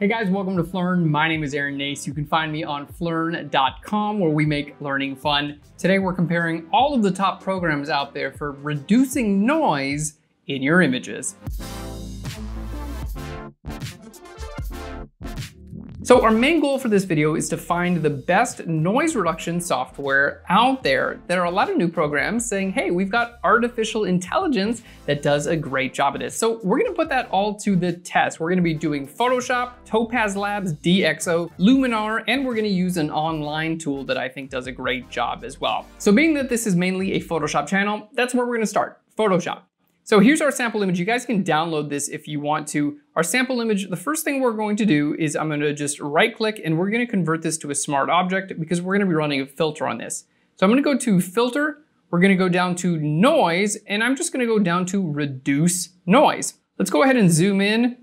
Hey guys, welcome to Phlearn. My name is Aaron Nace. You can find me on phlearn.com where we make learning fun. Today we're comparing all of the top programs out there for reducing noise in your images. So our main goal for this video is to find the best noise reduction software out there. There are a lot of new programs saying, hey, we've got artificial intelligence that does a great job at this. So we're gonna put that all to the test. We're gonna be doing Photoshop, Topaz Labs, DxO, Luminar, and we're gonna use an online tool that I think does a great job as well. So being that this is mainly a Photoshop channel, that's where we're gonna start, Photoshop. So here's our sample image. You guys can download this if you want to. Our sample image, the first thing we're going to do is I'm gonna just right click and we're gonna convert this to a smart object because we're gonna be running a filter on this. So I'm gonna go to filter, we're gonna go down to noise, and I'm just gonna go down to reduce noise. Let's go ahead and zoom in.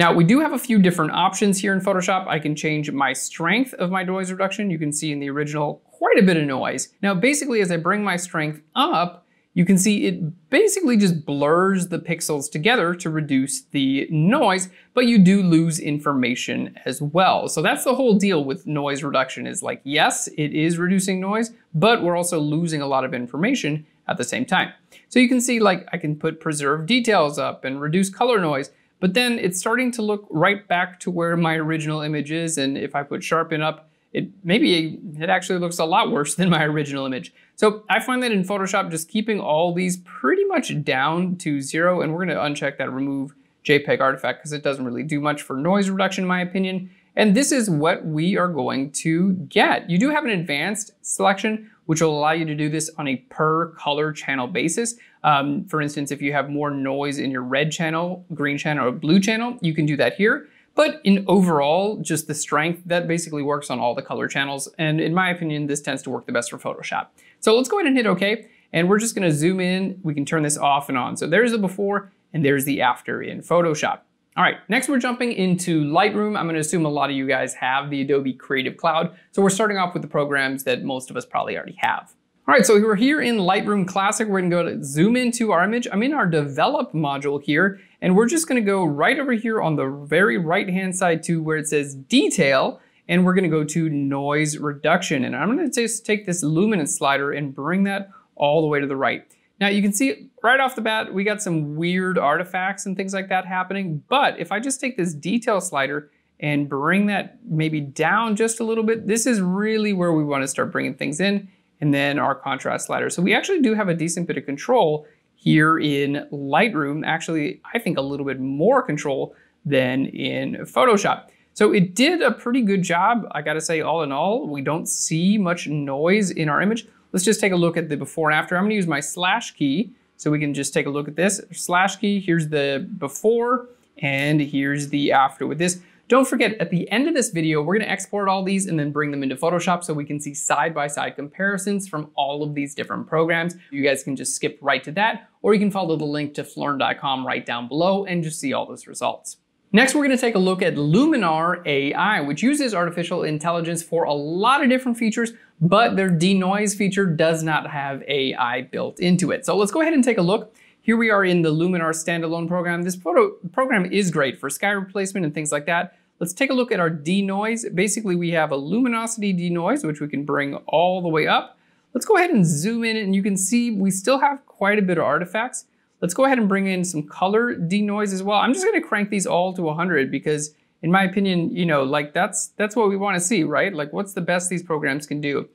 Now we do have a few different options here in Photoshop. I can change my strength of my noise reduction. You can see in the original quite a bit of noise. Now basically as I bring my strength up, you can see it basically just blurs the pixels together to reduce the noise, but you do lose information as well. So that's the whole deal with noise reduction is like, yes, it is reducing noise, but we're also losing a lot of information at the same time. So you can see like I can put preserve details up and reduce color noise, but then it's starting to look right back to where my original image is. And if I put sharpen up, it maybe it actually looks a lot worse than my original image. So I find that in Photoshop, just keeping all these pretty much down to zero, and we're gonna uncheck that remove JPEG artifact because it doesn't really do much for noise reduction in my opinion. And this is what we are going to get. You do have an advanced selection, which will allow you to do this on a per color channel basis. Um, for instance, if you have more noise in your red channel, green channel, or blue channel, you can do that here. But in overall, just the strength, that basically works on all the color channels. And in my opinion, this tends to work the best for Photoshop. So let's go ahead and hit OK. And we're just gonna zoom in. We can turn this off and on. So there's the before and there's the after in Photoshop. All right, next we're jumping into Lightroom. I'm gonna assume a lot of you guys have the Adobe Creative Cloud. So we're starting off with the programs that most of us probably already have. All right, so we're here in Lightroom Classic. We're gonna go to zoom into our image. I'm in our develop module here, and we're just gonna go right over here on the very right-hand side to where it says detail, and we're gonna go to noise reduction. And I'm gonna just take this luminance slider and bring that all the way to the right. Now you can see right off the bat, we got some weird artifacts and things like that happening. But if I just take this detail slider and bring that maybe down just a little bit, this is really where we wanna start bringing things in and then our contrast slider. So we actually do have a decent bit of control here in Lightroom, actually I think a little bit more control than in Photoshop. So it did a pretty good job, I gotta say all in all, we don't see much noise in our image. Let's just take a look at the before and after. I'm gonna use my slash key so we can just take a look at this. Slash key, here's the before and here's the after with this. Don't forget, at the end of this video, we're gonna export all these and then bring them into Photoshop so we can see side-by-side -side comparisons from all of these different programs. You guys can just skip right to that, or you can follow the link to phlearn.com right down below and just see all those results. Next, we're gonna take a look at Luminar AI, which uses artificial intelligence for a lot of different features, but their denoise feature does not have AI built into it. So let's go ahead and take a look. Here we are in the Luminar standalone program. This program is great for sky replacement and things like that. Let's take a look at our denoise. Basically, we have a luminosity denoise, which we can bring all the way up. Let's go ahead and zoom in and you can see we still have quite a bit of artifacts. Let's go ahead and bring in some color denoise as well. I'm just gonna crank these all to 100 because in my opinion, you know, like that's, that's what we wanna see, right? Like what's the best these programs can do?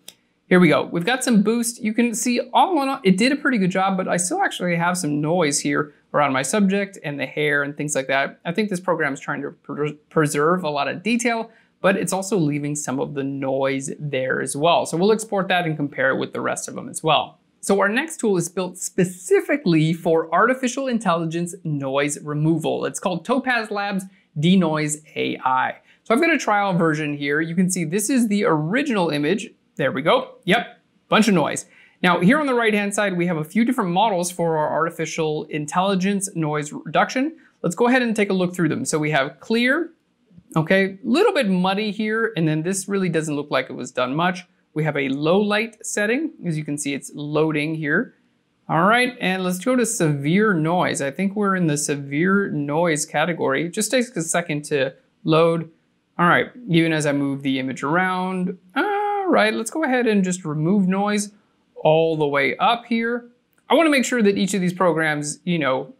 Here we go. We've got some boost. You can see all in all, it did a pretty good job, but I still actually have some noise here around my subject and the hair and things like that. I think this program is trying to pre preserve a lot of detail, but it's also leaving some of the noise there as well. So we'll export that and compare it with the rest of them as well. So our next tool is built specifically for artificial intelligence noise removal. It's called Topaz Labs Denoise AI. So I've got a trial version here. You can see this is the original image there we go. Yep, bunch of noise. Now here on the right hand side, we have a few different models for our artificial intelligence noise reduction. Let's go ahead and take a look through them. So we have clear, okay, a little bit muddy here, and then this really doesn't look like it was done much. We have a low light setting. As you can see, it's loading here. All right, and let's go to severe noise. I think we're in the severe noise category. It just takes a second to load. All right, even as I move the image around, all right, let's go ahead and just remove noise all the way up here. I wanna make sure that each of these programs, you know,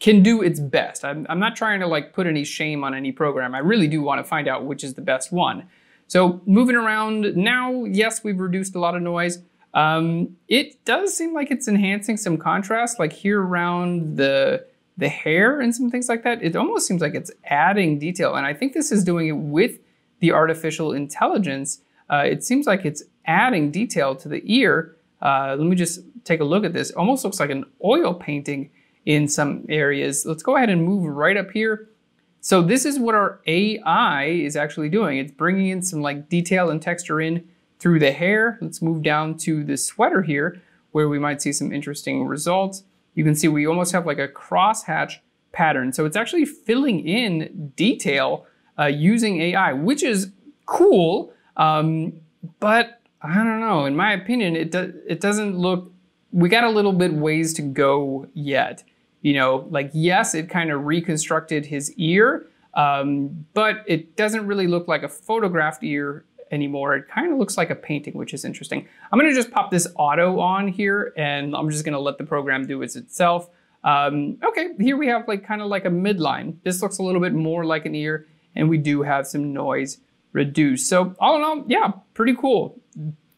can do its best. I'm, I'm not trying to like put any shame on any program. I really do wanna find out which is the best one. So moving around now, yes, we've reduced a lot of noise. Um, it does seem like it's enhancing some contrast, like here around the the hair and some things like that. It almost seems like it's adding detail, and I think this is doing it with the artificial intelligence. Uh, it seems like it's adding detail to the ear. Uh, let me just take a look at this. Almost looks like an oil painting in some areas. Let's go ahead and move right up here. So this is what our AI is actually doing. It's bringing in some like detail and texture in through the hair. Let's move down to the sweater here where we might see some interesting results. You can see we almost have like a crosshatch pattern. So it's actually filling in detail uh, using AI, which is cool. Um, but I don't know, in my opinion, it, do it doesn't look, we got a little bit ways to go yet. You know, like yes, it kind of reconstructed his ear, um, but it doesn't really look like a photographed ear anymore. It kind of looks like a painting, which is interesting. I'm gonna just pop this auto on here and I'm just gonna let the program do its itself. Um, okay, here we have like kind of like a midline. This looks a little bit more like an ear and we do have some noise reduced. So all in all, yeah, pretty cool.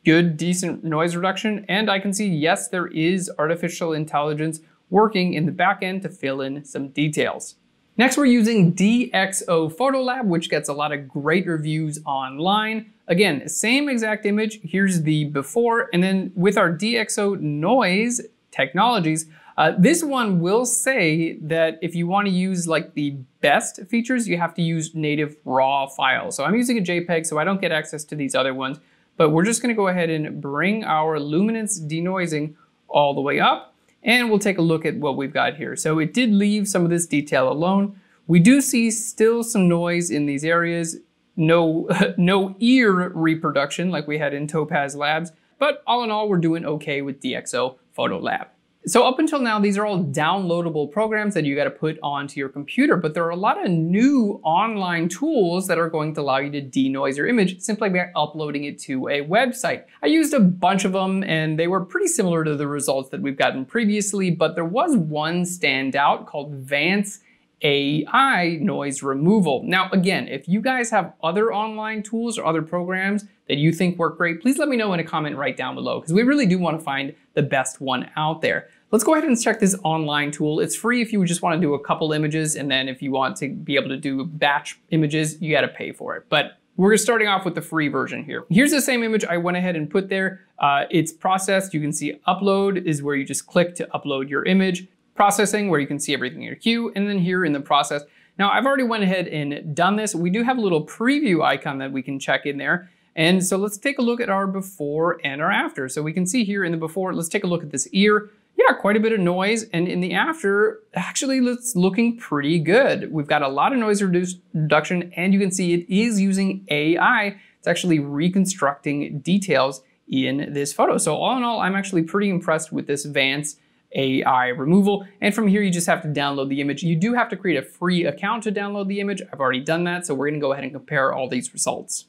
Good, decent noise reduction. And I can see, yes, there is artificial intelligence working in the back end to fill in some details. Next, we're using DxO Photolab, which gets a lot of great reviews online. Again, same exact image. Here's the before, and then with our DxO noise technologies, uh, this one will say that if you want to use like the best features, you have to use native raw files. So I'm using a JPEG, so I don't get access to these other ones, but we're just going to go ahead and bring our luminance denoising all the way up and we'll take a look at what we've got here. So it did leave some of this detail alone. We do see still some noise in these areas, no, no ear reproduction like we had in Topaz Labs, but all in all, we're doing okay with DxO PhotoLab. So up until now, these are all downloadable programs that you got to put onto your computer, but there are a lot of new online tools that are going to allow you to denoise your image simply by uploading it to a website. I used a bunch of them and they were pretty similar to the results that we've gotten previously, but there was one standout called Vance AI noise removal. Now, again, if you guys have other online tools or other programs that you think work great, please let me know in a comment right down below because we really do want to find the best one out there. Let's go ahead and check this online tool. It's free if you just want to do a couple images, and then if you want to be able to do batch images, you got to pay for it. But we're starting off with the free version here. Here's the same image I went ahead and put there. Uh, it's processed. You can see upload is where you just click to upload your image. Processing, where you can see everything in your queue. And then here in the process. Now, I've already went ahead and done this. We do have a little preview icon that we can check in there. And so let's take a look at our before and our after. So we can see here in the before, let's take a look at this ear yeah, quite a bit of noise. And in the after, actually it's looking pretty good. We've got a lot of noise reduction and you can see it is using AI. It's actually reconstructing details in this photo. So all in all, I'm actually pretty impressed with this Vance AI removal. And from here, you just have to download the image. You do have to create a free account to download the image. I've already done that. So we're gonna go ahead and compare all these results.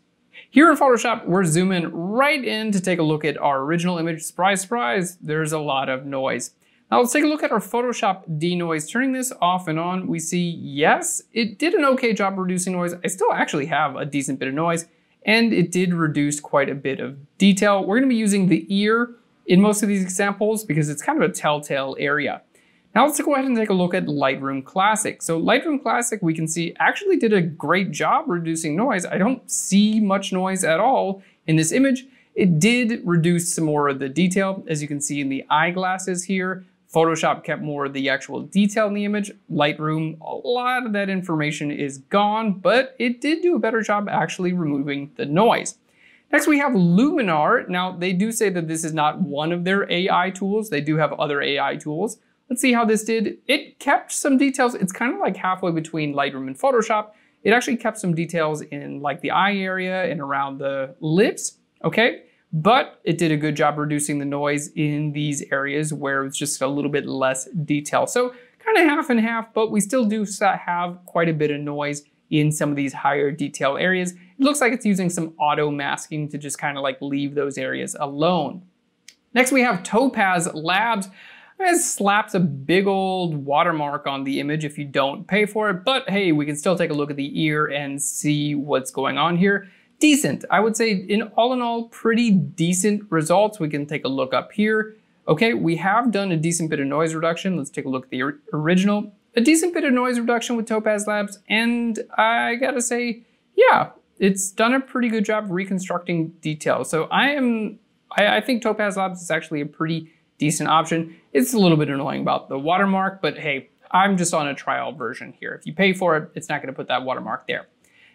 Here in Photoshop, we're zooming right in to take a look at our original image. Surprise, surprise, there's a lot of noise. Now let's take a look at our Photoshop denoise. Turning this off and on, we see, yes, it did an okay job reducing noise. I still actually have a decent bit of noise, and it did reduce quite a bit of detail. We're gonna be using the ear in most of these examples because it's kind of a telltale area. Now let's go ahead and take a look at Lightroom Classic. So Lightroom Classic, we can see actually did a great job reducing noise. I don't see much noise at all in this image. It did reduce some more of the detail, as you can see in the eyeglasses here. Photoshop kept more of the actual detail in the image. Lightroom, a lot of that information is gone, but it did do a better job actually removing the noise. Next, we have Luminar. Now, they do say that this is not one of their AI tools. They do have other AI tools. Let's see how this did. It kept some details. It's kind of like halfway between Lightroom and Photoshop. It actually kept some details in like the eye area and around the lips, okay? But it did a good job reducing the noise in these areas where it's just a little bit less detail. So kind of half and half, but we still do have quite a bit of noise in some of these higher detail areas. It looks like it's using some auto masking to just kind of like leave those areas alone. Next we have Topaz Labs. It slaps a big old watermark on the image if you don't pay for it, but hey, we can still take a look at the ear and see what's going on here. Decent, I would say in all in all, pretty decent results. We can take a look up here. Okay, we have done a decent bit of noise reduction. Let's take a look at the original. A decent bit of noise reduction with Topaz Labs, and I gotta say, yeah, it's done a pretty good job reconstructing detail. So I am, I, I think Topaz Labs is actually a pretty decent option. It's a little bit annoying about the watermark, but hey, I'm just on a trial version here. If you pay for it, it's not gonna put that watermark there.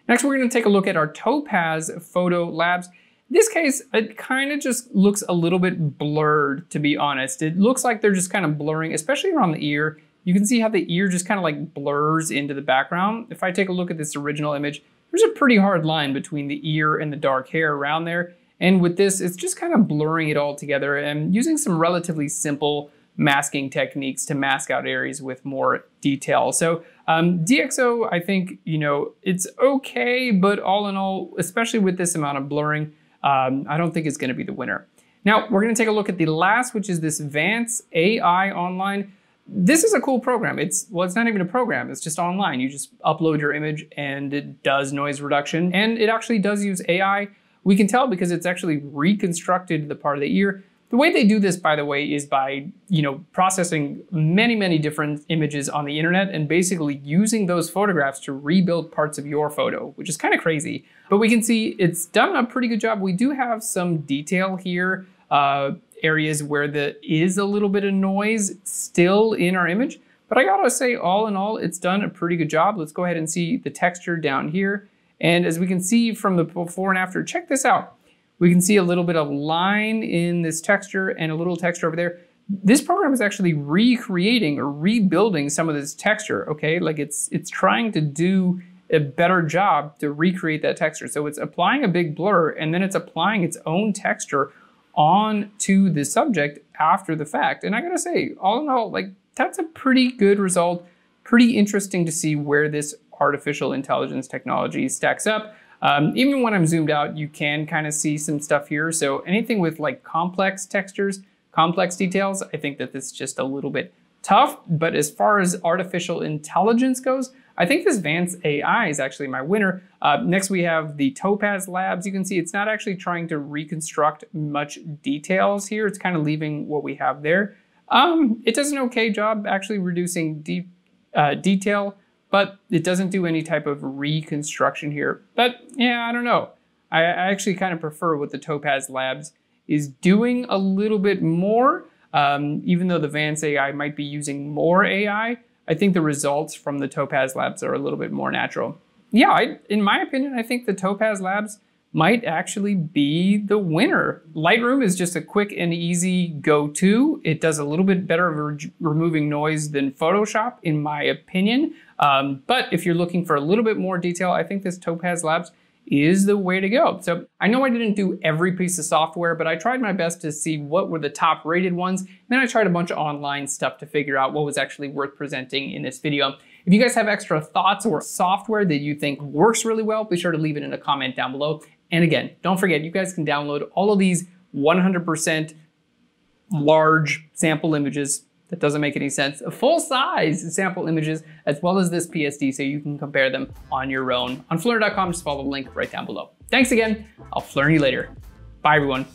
Next, we're gonna take a look at our Topaz Photo Labs. In this case, it kind of just looks a little bit blurred, to be honest. It looks like they're just kind of blurring, especially around the ear. You can see how the ear just kind of like blurs into the background. If I take a look at this original image, there's a pretty hard line between the ear and the dark hair around there. And with this, it's just kind of blurring it all together and using some relatively simple masking techniques to mask out areas with more detail. So um, DxO, I think, you know, it's okay, but all in all, especially with this amount of blurring, um, I don't think it's gonna be the winner. Now, we're gonna take a look at the last, which is this Vance AI Online. This is a cool program. It's, well, it's not even a program, it's just online. You just upload your image and it does noise reduction, and it actually does use AI we can tell because it's actually reconstructed the part of the ear. The way they do this, by the way, is by you know processing many, many different images on the internet and basically using those photographs to rebuild parts of your photo, which is kind of crazy. But we can see it's done a pretty good job. We do have some detail here, uh, areas where there is a little bit of noise still in our image. But I gotta say, all in all, it's done a pretty good job. Let's go ahead and see the texture down here. And as we can see from the before and after, check this out. We can see a little bit of line in this texture and a little texture over there. This program is actually recreating or rebuilding some of this texture, okay? Like it's, it's trying to do a better job to recreate that texture. So it's applying a big blur and then it's applying its own texture onto the subject after the fact. And I gotta say, all in all, like that's a pretty good result. Pretty interesting to see where this artificial intelligence technology stacks up. Um, even when I'm zoomed out, you can kind of see some stuff here. So anything with like complex textures, complex details, I think that this is just a little bit tough. But as far as artificial intelligence goes, I think this Vance AI is actually my winner. Uh, next, we have the Topaz Labs. You can see it's not actually trying to reconstruct much details here. It's kind of leaving what we have there. Um, it does an okay job actually reducing de uh, detail but it doesn't do any type of reconstruction here. But yeah, I don't know. I, actually kind of prefer what the Topaz Labs is doing a little bit more. Um, even though the Vance AI might be using more AI, I think the results from the Topaz Labs are a little bit more natural. Yeah, I, in my opinion, I think the Topaz Labs might actually be the winner. Lightroom is just a quick and easy go-to. It does a little bit better of re removing noise than Photoshop, in my opinion. Um, but if you're looking for a little bit more detail, I think this Topaz Labs is the way to go. So I know I didn't do every piece of software, but I tried my best to see what were the top rated ones. And Then I tried a bunch of online stuff to figure out what was actually worth presenting in this video. If you guys have extra thoughts or software that you think works really well, be sure to leave it in a comment down below. And again, don't forget, you guys can download all of these 100% large sample images that doesn't make any sense, full size sample images, as well as this PSD so you can compare them on your own. On phlearn.com, just follow the link right down below. Thanks again. I'll Phlearn you later. Bye everyone.